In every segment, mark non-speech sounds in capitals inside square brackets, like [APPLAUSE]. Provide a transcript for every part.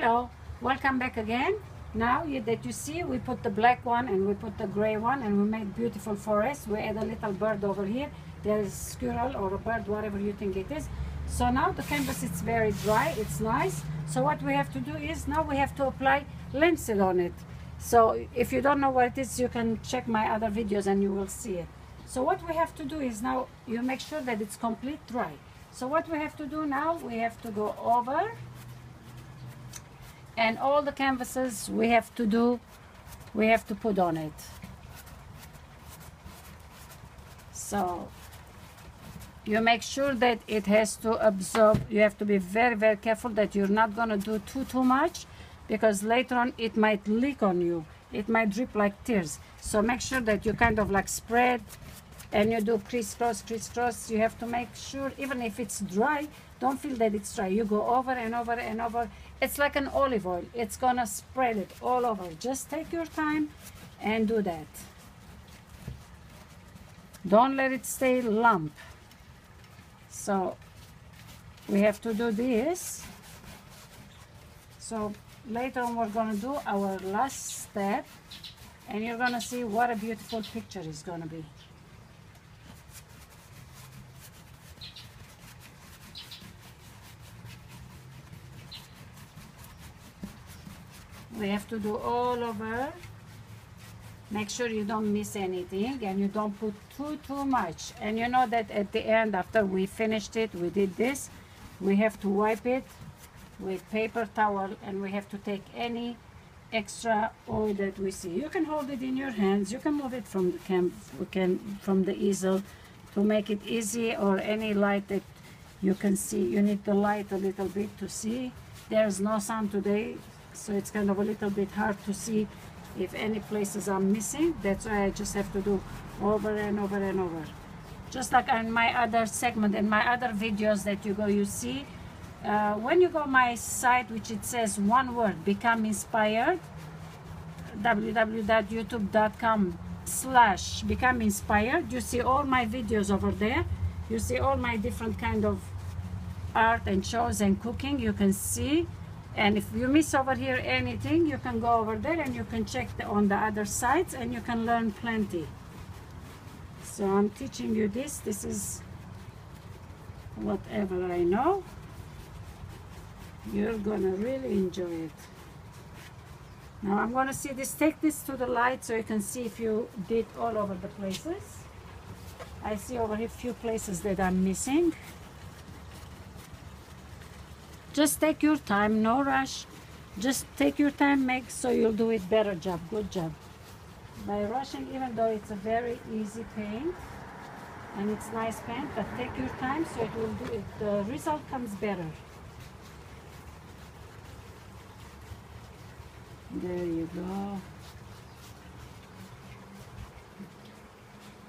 Hello, welcome back again. Now you, that you see, we put the black one and we put the gray one and we made beautiful forest. We add a little bird over here. There is squirrel or a bird, whatever you think it is. So now the canvas is very dry, it's nice. So what we have to do is now we have to apply Lensil on it. So if you don't know what it is, you can check my other videos and you will see it. So what we have to do is now you make sure that it's complete dry. So what we have to do now, we have to go over and all the canvases we have to do, we have to put on it. So you make sure that it has to absorb, you have to be very, very careful that you're not gonna do too, too much because later on it might leak on you. It might drip like tears. So make sure that you kind of like spread and you do crisscross, crisscross. You have to make sure, even if it's dry, don't feel that it's dry. You go over and over and over. It's like an olive oil. It's gonna spread it all over. Just take your time and do that. Don't let it stay lump. So we have to do this. So later on we're gonna do our last step and you're gonna see what a beautiful picture is gonna be. We have to do all over. Make sure you don't miss anything and you don't put too too much. And you know that at the end after we finished it we did this we have to wipe it with paper towel and we have to take any extra oil that we see. You can hold it in your hands. You can move it from the cam we can from the easel to make it easy or any light that you can see. You need the light a little bit to see. There's no sun today so it's kind of a little bit hard to see if any places are missing. That's why I just have to do over and over and over. Just like in my other segment in my other videos that you go you see uh, when you go my site which it says one word become inspired www.youtube.com slash become inspired you see all my videos over there. You see all my different kind of art and shows and cooking. You can see and if you miss over here anything you can go over there and you can check the, on the other sides and you can learn plenty. So I'm teaching you this. This is whatever I know. You're gonna really enjoy it. Now I'm gonna see this take this to the light so you can see if you did all over the places. I see over here a few places that I'm missing just take your time no rush. Just take your time make so you'll do it better job. Good job. By rushing even though it's a very easy paint and it's nice paint but take your time so it will do it. The result comes better. There you go.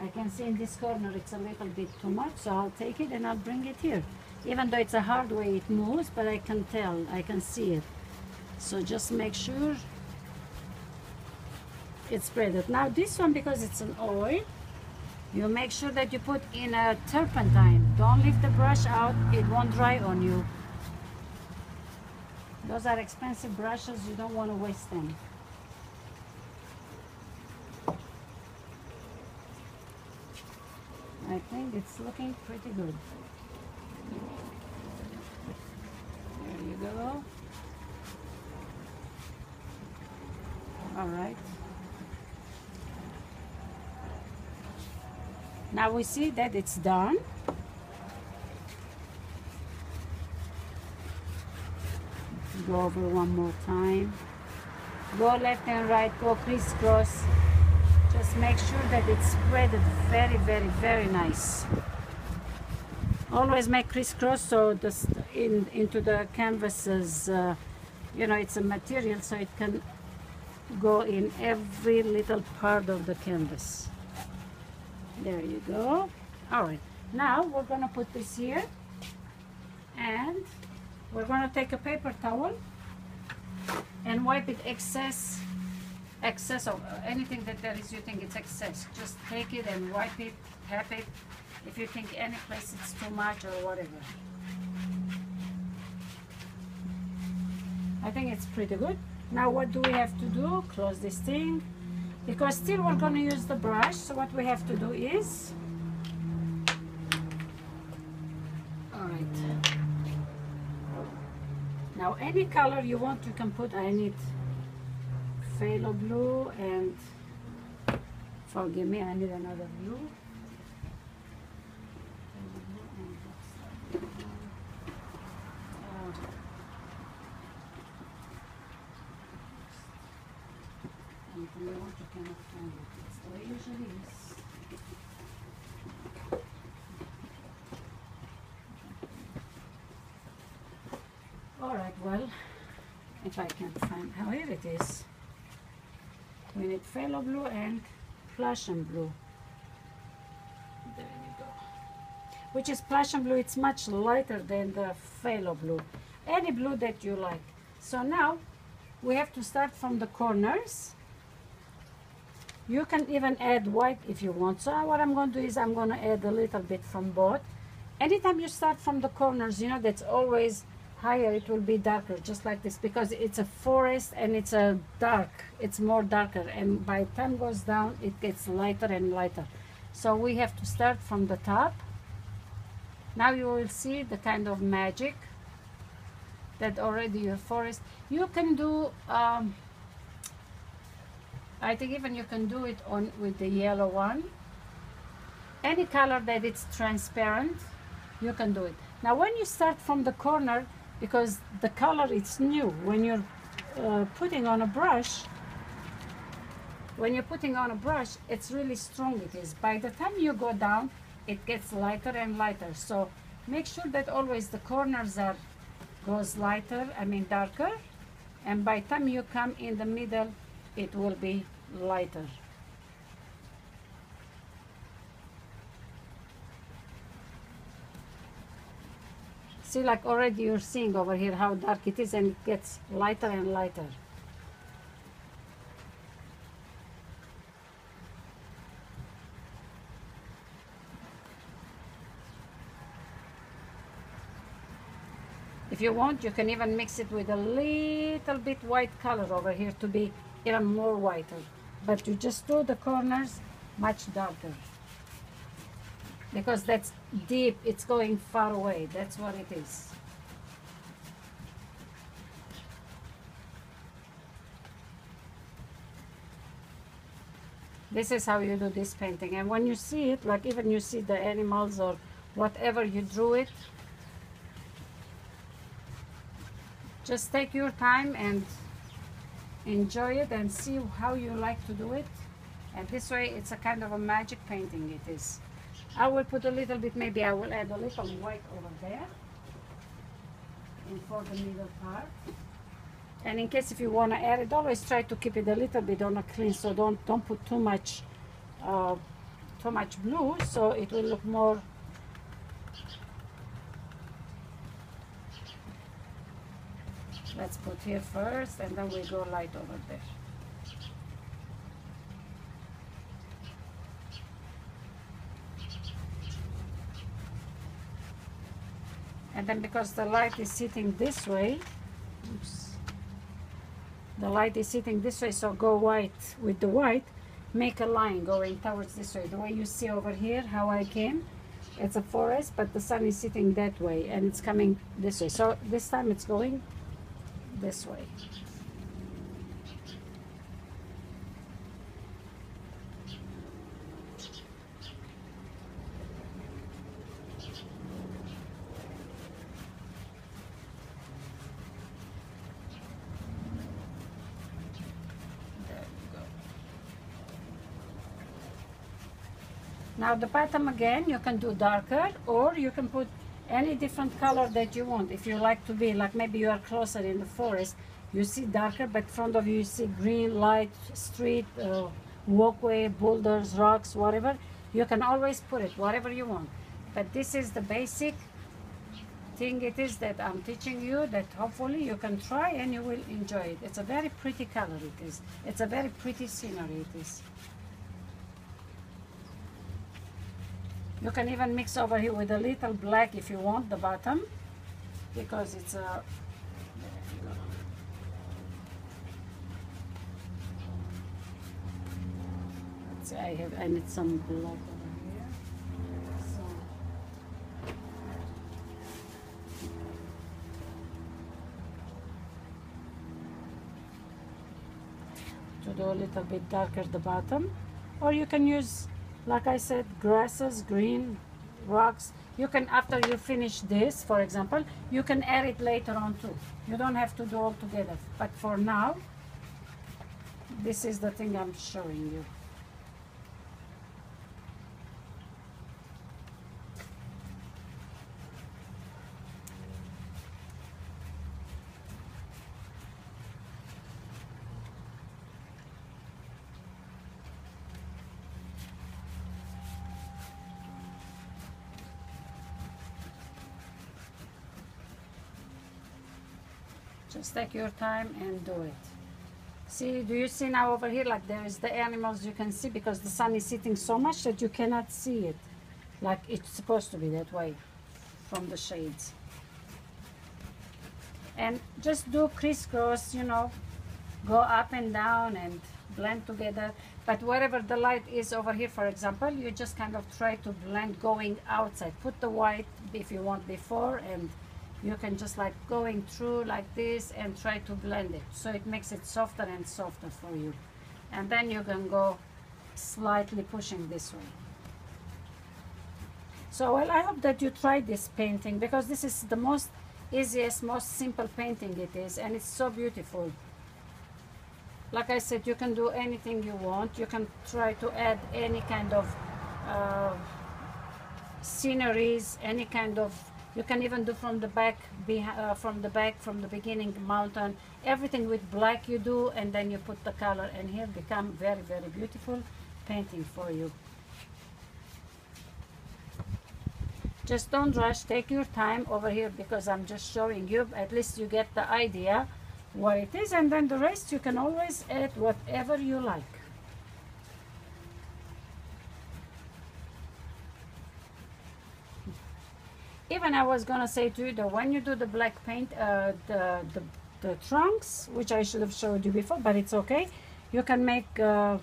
I can see in this corner it's a little bit too much so I'll take it and I'll bring it here even though it's a hard way it moves but I can tell I can see it. So just make sure it's spread now this one because it's an oil you make sure that you put in a turpentine. Don't leave the brush out it won't dry on you. Those are expensive brushes you don't want to waste them. I think it's looking pretty good there you go. All right. Now we see that it's done. Go over one more time. Go left and right, go crisscross. Just make sure that it's spread very, very, very nice always make crisscross so this in into the canvases uh, you know it's a material so it can go in every little part of the canvas. There you go. All right. Now we're gonna put this here and we're gonna take a paper towel and wipe it excess excess of anything that there is you think it's excess. Just take it and wipe it tap it if you think any place it's too much or whatever. I think it's pretty good. Now what do we have to do? Close this thing. Because still we're going to use the brush. So what we have to do is... Alright. Now any color you want you can put. I need phthalo blue and forgive me I need another blue. And you know what, you cannot find it. It's the way it usually is. Alright, well, if I can find, how here it is. We need phthalo blue and Prussian blue. There you go. Which is Prussian blue, it's much lighter than the phthalo blue. Any blue that you like. So now, we have to start from the corners. You can even add white if you want. So what I'm going to do is I'm going to add a little bit from both. Anytime you start from the corners, you know, that's always higher it will be darker just like this because it's a forest and it's a dark it's more darker and by time goes down it gets lighter and lighter. So we have to start from the top. Now you will see the kind of magic that already your forest you can do um, I think even you can do it on with the yellow one. Any color that it's transparent you can do it. Now when you start from the corner because the color is new. When you're uh, putting on a brush when you're putting on a brush it's really strong it is. By the time you go down it gets lighter and lighter. So make sure that always the corners are goes lighter I mean darker. And by the time you come in the middle it will be lighter See, like already you're seeing over here how dark it is and it gets lighter and lighter. If you want, you can even mix it with a little bit white color over here to be even more whiter. But you just do the corners much darker because that's deep it's going far away that's what it is. This is how you do this painting and when you see it like even you see the animals or whatever you drew it just take your time and enjoy it and see how you like to do it. And this way it's a kind of a magic painting it is I will put a little bit, maybe I will add a little white over there and for the middle part. And in case if you want to add it, always try to keep it a little bit on a clean, so don't don't put too much uh, too much blue, so it will look more. Let's put here first, and then we go light over there. And then because the light is sitting this way oops, the light is sitting this way so go white with the white make a line going towards this way. The way you see over here how I came it's a forest but the sun is sitting that way and it's coming this way. So this time it's going this way Now the bottom again, you can do darker or you can put any different color that you want. If you like to be, like maybe you are closer in the forest, you see darker, but front of you, you see green, light, street, uh, walkway, boulders, rocks, whatever. You can always put it, whatever you want. But this is the basic thing it is that I'm teaching you that hopefully you can try and you will enjoy it. It's a very pretty color it is. It's a very pretty scenery it is. You can even mix over here with a little black if you want the bottom because it's a see, I have I need some black over here. To do a little bit darker the bottom or you can use like I said grasses green rocks. You can after you finish this for example you can add it later on too. You don't have to do all together. But for now this is the thing I'm showing you Just take your time and do it. See, do you see now over here, like there is the animals you can see because the sun is hitting so much that you cannot see it. Like it's supposed to be that way from the shades. And just do crisscross, you know, go up and down and blend together. But wherever the light is over here, for example, you just kind of try to blend going outside. Put the white if you want before and you can just like going through like this and try to blend it. So it makes it softer and softer for you. And then you can go slightly pushing this way. So well I hope that you try this painting because this is the most easiest most simple painting it is and it's so beautiful. Like I said you can do anything you want. You can try to add any kind of uh, sceneries any kind of you can even do from the back uh, from the back from the beginning mountain. Everything with black you do and then you put the color and here become very very beautiful painting for you. Just don't rush. Take your time over here because I'm just showing you. At least you get the idea what it is and then the rest you can always add whatever you like I was gonna say to you that when you do the black paint uh, the, the, the trunks which I should have showed you before but it's okay. You can make uh,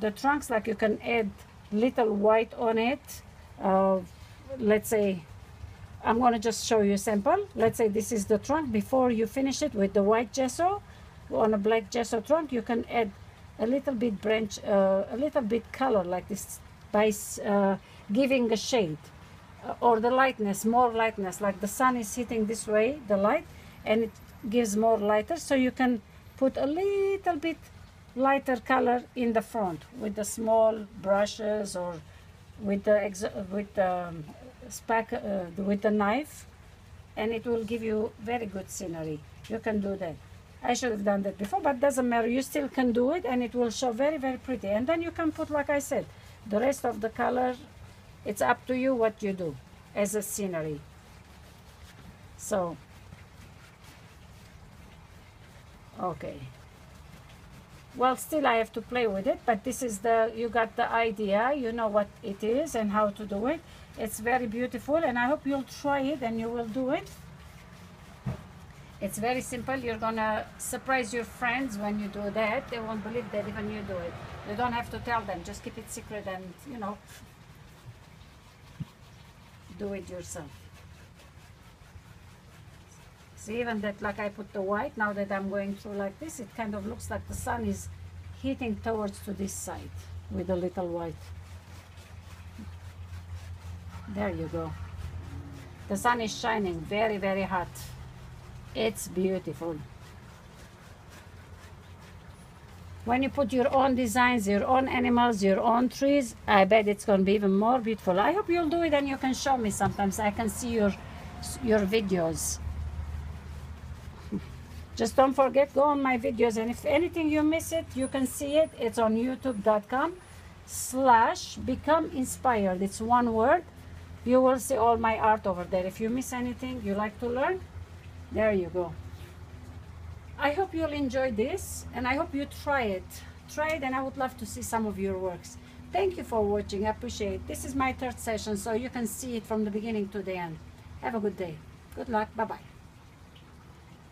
the trunks like you can add little white on it uh, let's say I'm gonna just show you a sample. Let's say this is the trunk. Before you finish it with the white gesso on a black gesso trunk you can add a little bit branch uh, a little bit color like this by uh, giving a shade or the lightness, more lightness, like the sun is hitting this way, the light, and it gives more lighter. So you can put a little bit lighter color in the front with the small brushes or with the with the um, spack uh, with the knife, and it will give you very good scenery. You can do that. I should have done that before, but doesn't matter. You still can do it, and it will show very, very pretty. And then you can put, like I said, the rest of the color it's up to you what you do as a scenery. So okay. Well still I have to play with it but this is the you got the idea you know what it is and how to do it. It's very beautiful and I hope you'll try it and you will do it. It's very simple. You're gonna surprise your friends when you do that. They won't believe that even you do it. You don't have to tell them. Just keep it secret and you know do it yourself. See, even that, like I put the white, now that I'm going through like this, it kind of looks like the sun is hitting towards to this side with a little white. There you go. The sun is shining very, very hot. It's beautiful. When you put your own designs, your own animals, your own trees, I bet it's going to be even more beautiful. I hope you'll do it and you can show me sometimes. I can see your, your videos. [LAUGHS] Just don't forget, go on my videos. And if anything you miss it, you can see it. It's on youtube.com slash become inspired. It's one word. You will see all my art over there. If you miss anything you like to learn, there you go. I hope you'll enjoy this and I hope you try it. Try it and I would love to see some of your works. Thank you for watching. I appreciate it. This is my third session so you can see it from the beginning to the end. Have a good day. Good luck. Bye-bye.